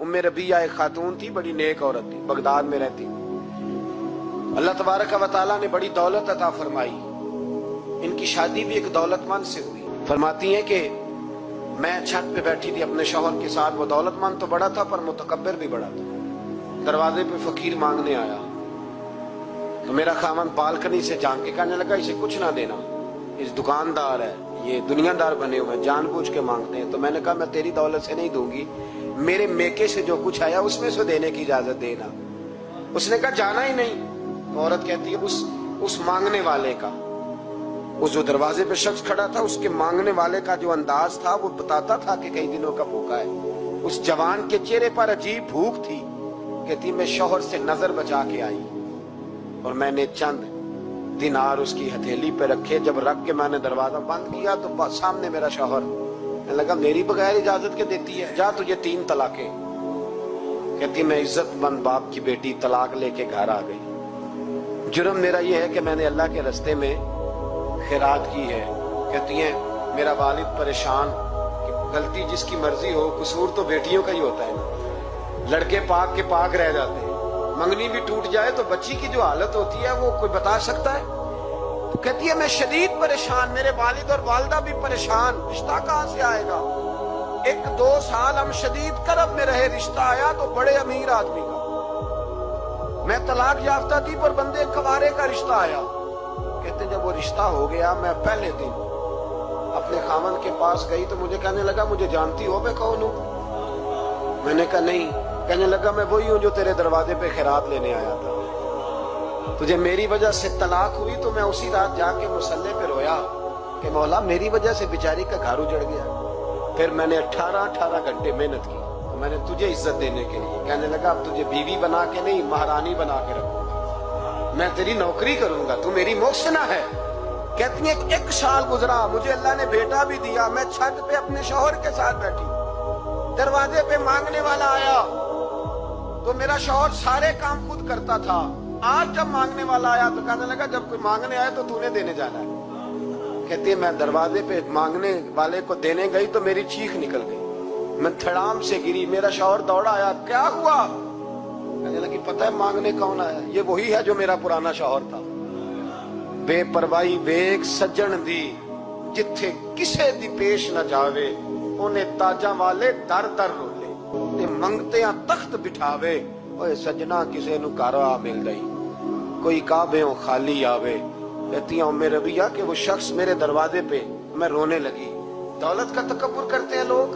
उम्मे रबिया एक खातून थी, बड़ी नेक औरत थी, बगदाद में रहती। अल्लाह तबारक व ताला ने बड़ी दौलत अता फरमाई। इनकी शादी भी एक दौलतमंद से हुई। फरमाती हैं कि मैं छत पे बैठी थी अपने शोहर के साथ। वो दौलतमंद तो बड़ा था, पर मुतकबर भी बड़ा था। दरवाजे पे फकीर मांगने आया। तो मेरा खामन बालकनी से जान के कहने लगा, इसे कुछ ना देना। इस दुकानदार है। ये दुनियादार बने हुए हैं, जानबूझ के मांगते हैं। तो मैंने कहा, मैं तेरी दौलत से नहीं दूँगी। मेरे मेके से जो कुछ आया, उसमें से देने की इजाज़त देना। उसने कहा, जाना ही नहीं। तो औरत कहती है, उस उस मांगने वाले का। उस जो दरवाजे पे शख्स खड़ा था, उसके मांगने वाले का जो अंदाज था, वो बताता था कि कई दिनों का भूखा है। उस जवान के चेहरे पर अजीब भूख थी। कहती, मैं शोहर से नज़र बचा के आई और मैंने चंद दिनार उसकी हथेली पे रखे। जब रख के मैंने दरवाज़ा बंद किया तो सामने मेरा शोहर। लगा, मेरी बगैर इजाज़त के देती है। जा तुझे तीन तलाके। कहती, मैं इज्जतमंद बाप की बेटी, तलाक लेके घर आ गई। जुर्म मेरा यह है कि मैंने अल्लाह के रस्ते में खैरात की है। कहती है, मेरा वालिद परेशान गलती जिसकी मर्ज़ी हो, कसूर तो बेटियों का ही होता है लड़के पाक के पाक रह जाते हैं। मंगनी भी टूट जाए तो बच्ची की जो हालत होती है, वो कोई बता सकता है? तो कहती है, मैं शदीद परेशान, मेरे वालिद और वालदा भी परेशान, रिश्ता कहाँ से आएगा? एक दो साल हम शदीद करब में रहे, रिश्ता आया तो बड़े अमीर आदमी का। मैं तलाक याफ्ता थी, पर बंदे कवारे का रिश्ता आया। कहते, जब वो रिश्ता हो गया, मैं पहले दिन अपने खामन के पास गई तो मुझे कहने लगा, मुझे जानती हो मैं कौन हूँ? मैंने कहा, नहीं कहने लगा, मैं वही हूँ जो तेरे दरवाजे पे खैरात लेने आया था। तुझे मेरी वजह से तलाक हुई तो मैं उसी रात जाके मुसल्ले पे रोया कि मौला, मेरी वजह से बेचारी का घर उजड़ गया। फिर मैंने अठारह अठारह घंटे मेहनत की तो मैंने तुझे इज़्ज़त देने के लिए कहने लगा, अब तुझे बीवी बना के नहीं, महारानी बना के रखूँगा। मैं तेरी नौकरी करूँगा, तू मेरी मोहसना है। कहती है, एक साल गुजरा, मुझे अल्लाह ने बेटा भी दिया, मैं छत पे अपने शोहर के साथ बैठी। दरवाजे पे मांगने वाला आया। तो मेरा शोहर सारे काम खुद करता था आज जब मांगने वाला आया तो कहने लगा जब कोई मांगने आया तो तूने देने जाना है कहती है मैं दरवाजे पे मांगने वाले को देने गई तो मेरी चीख निकल गई मैं थड़ाम से गिरी मेरा शोहर दौड़ा आया क्या हुआ कहने लगी पता है मांगने कौन आया ये वही है जो मेरा पुराना शोहर था बेपरवाही वेग सज्जन दी जिथे किसे दी पेश न जावे ਉਹਨੇ ਤਾਜਾਂ ਵਾਲੇ ਦਰ ਦਰ ਰੋਲੇ ਤੇ ਮੰਗਤਿਆਂ ਤਖਤ ਬਿਠਾਵੇ ਓਏ ਸਜਣਾ ਕਿਸੇ ਨੂੰ ਘਰ ਆ ਮਿਲਦਾ ਹੀ कोई काबे खाली आवे कहती हूँ मेरे भैया कि वो शख्स मेरे दरवाजे पे मैं रोने लगी दौलत का तकबर करते हैं लोग